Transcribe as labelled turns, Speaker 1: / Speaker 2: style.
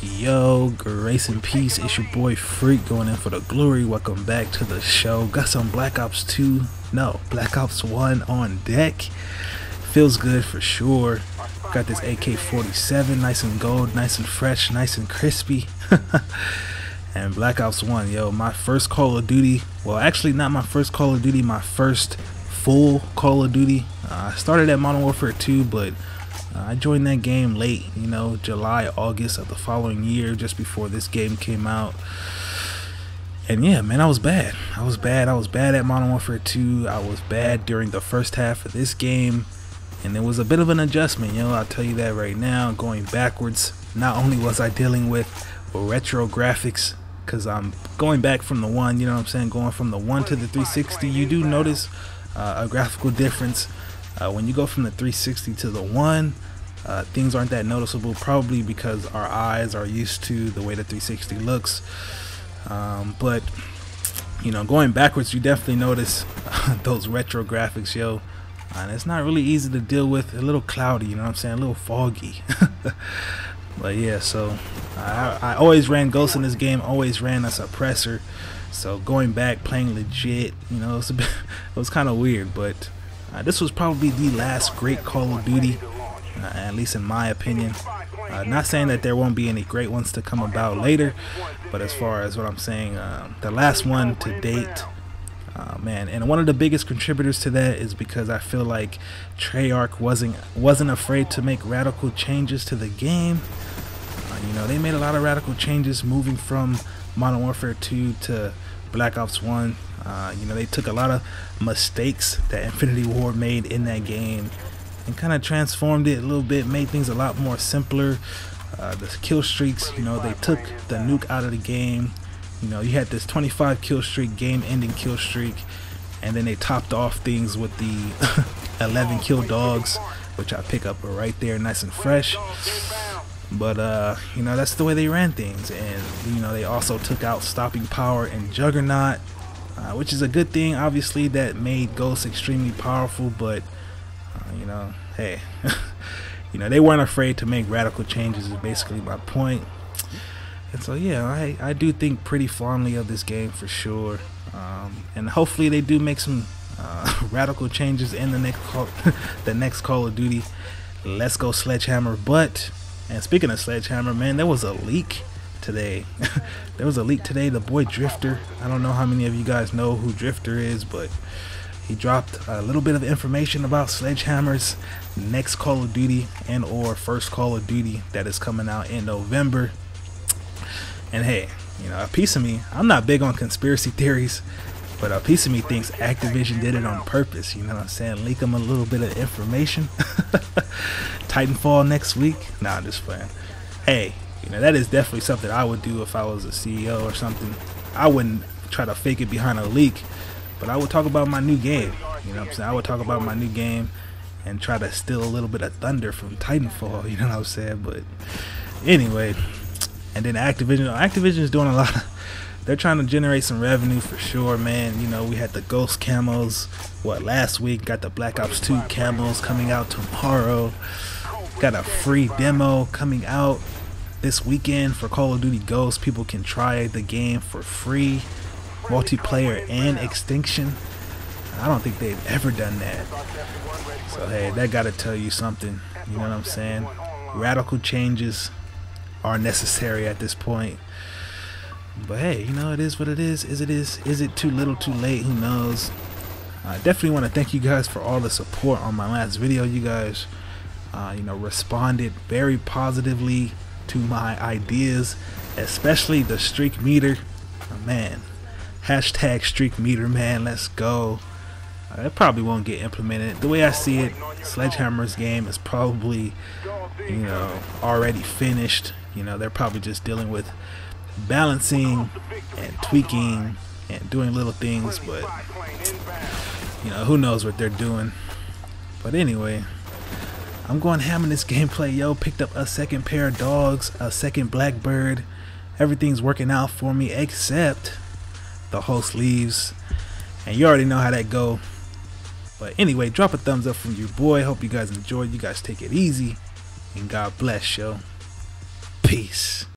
Speaker 1: Yo, grace and peace. It's your boy Freak going in for the glory. Welcome back to the show. Got some Black Ops 2, no, Black Ops 1 on deck. Feels good for sure. Got this AK 47, nice and gold, nice and fresh, nice and crispy. and Black Ops 1, yo, my first Call of Duty. Well, actually, not my first Call of Duty, my first full Call of Duty. Uh, I started at Modern Warfare 2, but uh, I joined that game late, you know, July, August of the following year, just before this game came out. And yeah, man, I was bad. I was bad. I was bad at Modern Warfare 2. I was bad during the first half of this game. And it was a bit of an adjustment, you know, I'll tell you that right now. Going backwards, not only was I dealing with retro graphics, because I'm going back from the one, you know what I'm saying, going from the one to the 360, you do notice uh, a graphical difference. Uh, when you go from the 360 to the one, uh, things aren't that noticeable, probably because our eyes are used to the way the 360 looks. Um, but you know, going backwards, you definitely notice those retro graphics, yo. And it's not really easy to deal with. A little cloudy, you know what I'm saying? A little foggy. but yeah, so I, I always ran Ghost in this game. Always ran a suppressor. So going back, playing legit, you know, it was kind of weird. But uh, this was probably the last great Call of Duty, uh, at least in my opinion. Uh, not saying that there won't be any great ones to come about later, but as far as what I'm saying, um, the last one to date, uh, man, and one of the biggest contributors to that is because I feel like Treyarch wasn't wasn't afraid to make radical changes to the game. Uh, you know, they made a lot of radical changes moving from Modern Warfare 2 to Black Ops 1. Uh, you know, they took a lot of mistakes that Infinity Ward made in that game and kind of transformed it a little bit, made things a lot more simpler. Uh, the kill streaks, you know, they took the nuke out of the game. You know, you had this 25 kill streak, game ending kill streak, and then they topped off things with the 11 kill dogs, which I pick up right there, nice and fresh. But, uh, you know, that's the way they ran things. And, you know, they also took out stopping power and Juggernaut, uh, which is a good thing, obviously, that made Ghost extremely powerful, but you know, hey, you know, they weren't afraid to make radical changes is basically my point. And so, yeah, I, I do think pretty fondly of this game for sure. Um, and hopefully they do make some uh, radical changes in the next call, the next Call of Duty. Let's go Sledgehammer. But, and speaking of Sledgehammer, man, there was a leak today. there was a leak today. The boy Drifter. I don't know how many of you guys know who Drifter is, but he dropped a little bit of information about Sledgehammer's next Call of Duty and or first Call of Duty that is coming out in November. And hey, you know, a piece of me, I'm not big on conspiracy theories, but a piece of me thinks Activision did it on purpose. You know what I'm saying? Leak them a little bit of information. Titanfall next week? Nah, I'm just playing. Hey, you know, that is definitely something I would do if I was a CEO or something. I wouldn't try to fake it behind a leak but I would talk about my new game. You know what I'm saying? I would talk about my new game and try to steal a little bit of thunder from Titanfall. You know what I'm saying? But anyway, and then Activision. Activision is doing a lot. Of, they're trying to generate some revenue for sure, man. You know, we had the Ghost camos. What last week? Got the Black Ops 2 camos coming out tomorrow. Got a free demo coming out this weekend for Call of Duty Ghost. People can try the game for free multiplayer and extinction. I don't think they've ever done that. So hey, that gotta tell you something. You know what I'm saying? Radical changes are necessary at this point. But hey, you know it is what it is. Is it is is it too little too late? Who knows? I definitely want to thank you guys for all the support on my last video. You guys, uh, you know, responded very positively to my ideas, especially the streak meter. Oh, man, Hashtag streak meter, man. Let's go. Uh, it probably won't get implemented. The way I see it, Sledgehammer's game is probably, you know, already finished. You know, they're probably just dealing with balancing and tweaking and doing little things, but you know, who knows what they're doing. But anyway, I'm going ham in this gameplay. Yo, picked up a second pair of dogs, a second blackbird. Everything's working out for me except the host leaves and you already know how that go But anyway, drop a thumbs up from your boy. Hope you guys enjoyed. You guys take it easy. And God bless, yo. Peace.